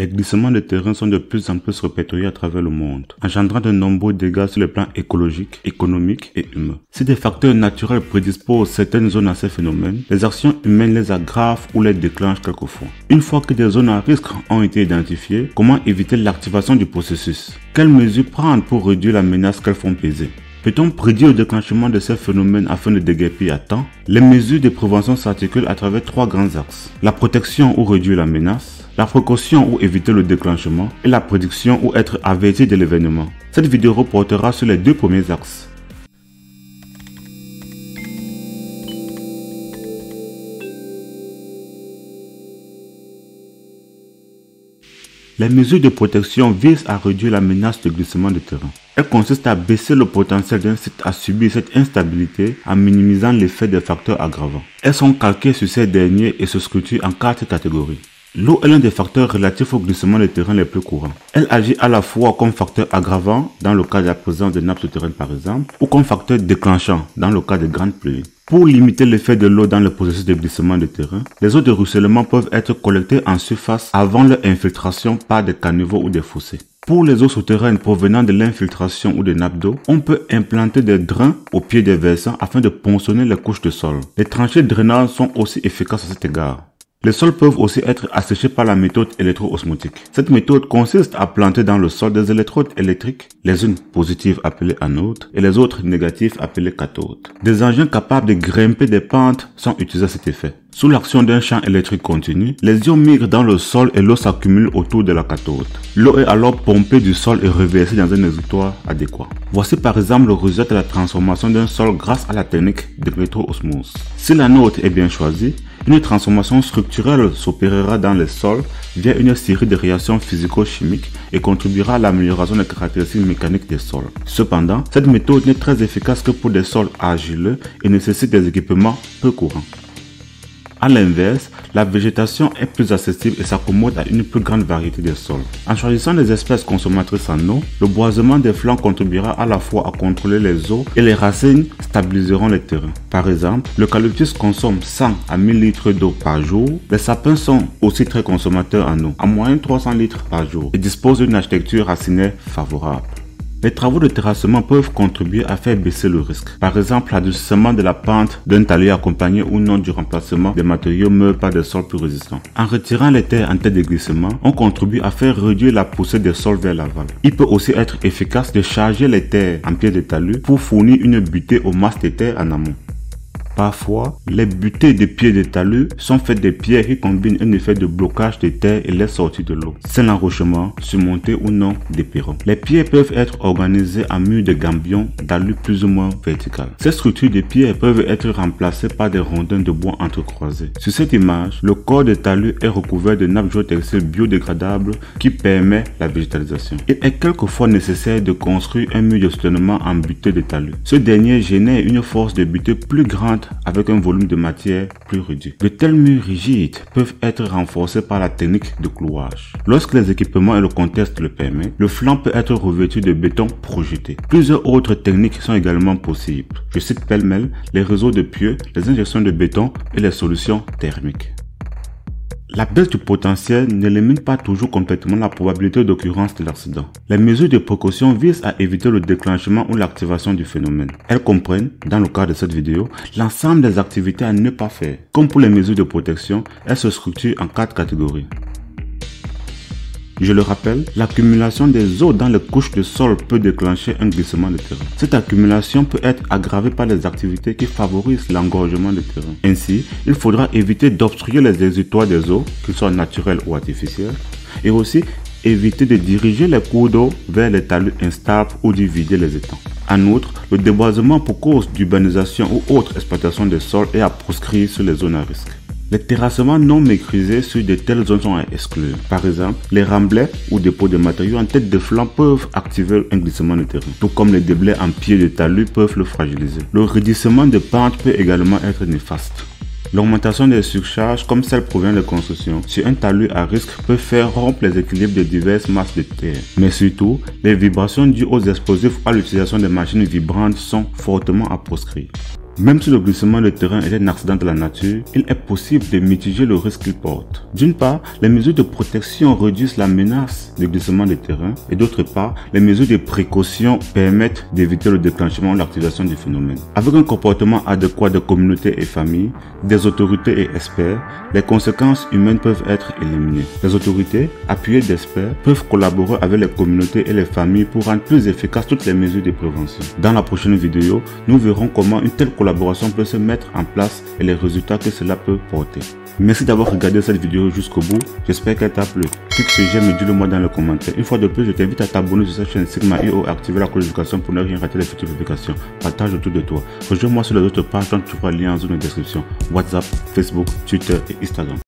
Les glissements de terrain sont de plus en plus répertoriés à travers le monde, engendrant de nombreux dégâts sur le plan écologique, économique et humain. Si des facteurs naturels prédisposent certaines zones à ces phénomènes, les actions humaines les aggravent ou les déclenchent quelquefois. Une fois que des zones à risque ont été identifiées, comment éviter l'activation du processus? Quelles mesures prendre pour réduire la menace qu'elles font peser? Peut-on prédire le déclenchement de ces phénomènes afin de déguerpir à temps? Les mesures de prévention s'articulent à travers trois grands axes. La protection ou réduire la menace, la précaution ou éviter le déclenchement et la prédiction ou être averti de l'événement. Cette vidéo reportera sur les deux premiers axes. Les mesures de protection visent à réduire la menace de glissement de terrain. Elles consistent à baisser le potentiel d'un site à subir cette instabilité en minimisant l'effet des facteurs aggravants. Elles sont calquées sur ces derniers et se structurent en quatre catégories. L'eau est l'un des facteurs relatifs au glissement de terrain les plus courants. Elle agit à la fois comme facteur aggravant dans le cas de la présence de nappes souterraines par exemple, ou comme facteur déclenchant dans le cas de grandes pluies. Pour limiter l'effet de l'eau dans le processus de glissement de terrain, les eaux de ruissellement peuvent être collectées en surface avant leur infiltration par des caniveaux ou des fossés. Pour les eaux souterraines provenant de l'infiltration ou des nappes d'eau, on peut implanter des drains au pied des versants afin de ponçonner les couches de sol. Les tranchées de drainage sont aussi efficaces à cet égard. Les sols peuvent aussi être asséchés par la méthode électro-osmotique. Cette méthode consiste à planter dans le sol des électrodes électriques, les unes positives appelées anodes et les autres négatives appelées cathodes. Des engins capables de grimper des pentes sont utilisés à cet effet. Sous l'action d'un champ électrique continu, les ions migrent dans le sol et l'eau s'accumule autour de la cathode. L'eau est alors pompée du sol et reversée dans un exutoire adéquat. Voici par exemple le résultat de la transformation d'un sol grâce à la technique d'électro-osmose. Si l'anode est bien choisie, une transformation structurelle s'opérera dans les sols via une série de réactions physico-chimiques et contribuera à l'amélioration des caractéristiques mécaniques des sols. Cependant, cette méthode n'est très efficace que pour des sols argileux et nécessite des équipements peu courants. A l'inverse, la végétation est plus accessible et s'accommode à une plus grande variété de sols. En choisissant des espèces consommatrices en eau, le boisement des flancs contribuera à la fois à contrôler les eaux et les racines stabiliseront les terrains. Par exemple, l'eucalyptus consomme 100 à 1000 litres d'eau par jour. Les sapins sont aussi très consommateurs en eau, en moyenne 300 litres par jour, et disposent d'une architecture racinaire favorable. Les travaux de terrassement peuvent contribuer à faire baisser le risque. Par exemple, l'adoucissement de la pente d'un talus accompagné ou non du remplacement des matériaux meubles par des sols plus résistants. En retirant les terres en tête de glissement, on contribue à faire réduire la poussée des sols vers l'aval. Il peut aussi être efficace de charger les terres en pied de talus pour fournir une butée aux masses de terre en amont. Parfois, les butées de pieds de talus sont faites de pierres qui combinent un effet de blocage de terre et les sorties de l'eau, sans l'enrochement, surmonté ou non des perrons. Les pierres peuvent être organisées en murs de gambions d'allure plus ou moins verticales. Ces structures de pierres peuvent être remplacées par des rondins de bois entrecroisés. Sur cette image, le corps de talus est recouvert de nappes géotextiles biodégradables qui permet la végétalisation. Il est quelquefois nécessaire de construire un mur de soutènement en butée de talus. Ce dernier génère une force de butée plus grande avec un volume de matière plus réduit. De tels murs rigides peuvent être renforcés par la technique de clouage. Lorsque les équipements et le contexte le permettent, le flanc peut être revêtu de béton projeté. Plusieurs autres techniques sont également possibles. Je cite pêle-mêle les réseaux de pieux, les injections de béton et les solutions thermiques. La baisse du potentiel n'élimine pas toujours complètement la probabilité d'occurrence de l'accident. Les mesures de précaution visent à éviter le déclenchement ou l'activation du phénomène. Elles comprennent, dans le cas de cette vidéo, l'ensemble des activités à ne pas faire. Comme pour les mesures de protection, elles se structurent en quatre catégories. Je le rappelle, l'accumulation des eaux dans les couches de sol peut déclencher un glissement de terrain. Cette accumulation peut être aggravée par les activités qui favorisent l'engorgement de terrain. Ainsi, il faudra éviter d'obstruer les exutoires des eaux, qu'ils soient naturels ou artificiels, et aussi éviter de diriger les cours d'eau vers les talus instables ou d'y vider les étangs. En outre, le déboisement pour cause d'urbanisation ou autre exploitation des sols est à proscrire sur les zones à risque. Les terrassements non maîtrisés sur de telles zones sont à exclure. Par exemple, les remblais ou dépôts de matériaux en tête de flanc peuvent activer un glissement de terrain, tout comme les déblais en pied de talus peuvent le fragiliser. Le redissement de pente peut également être néfaste. L'augmentation des surcharges, comme celle provient de construction, sur un talus à risque peut faire rompre les équilibres de diverses masses de terre. Mais surtout, les vibrations dues aux explosifs à l'utilisation des machines vibrantes sont fortement à proscrire. Même si le glissement de terrain est un accident de la nature, il est possible de mitiger le risque qu'il porte. D'une part, les mesures de protection réduisent la menace de glissement de terrain et d'autre part, les mesures de précaution permettent d'éviter le déclenchement ou l'activation du phénomène. Avec un comportement adéquat de communautés et familles, des autorités et experts, les conséquences humaines peuvent être éliminées. Les autorités, appuyées d'experts, peuvent collaborer avec les communautés et les familles pour rendre plus efficaces toutes les mesures de prévention. Dans la prochaine vidéo, nous verrons comment une telle collaboration peut se mettre en place et les résultats que cela peut porter. Merci d'avoir regardé cette vidéo jusqu'au bout. J'espère qu'elle t'a plu. Clique sur j'aime et dis-le moi dans les commentaires. Une fois de plus, je t'invite à t'abonner sur cette chaîne Sigma.io et activer la notification pour ne rien rater les futures publications. Partage autour de toi. Rejoins-moi sur les autres pages dont tu vois le lien en zone de description. WhatsApp, Facebook, Twitter et Instagram.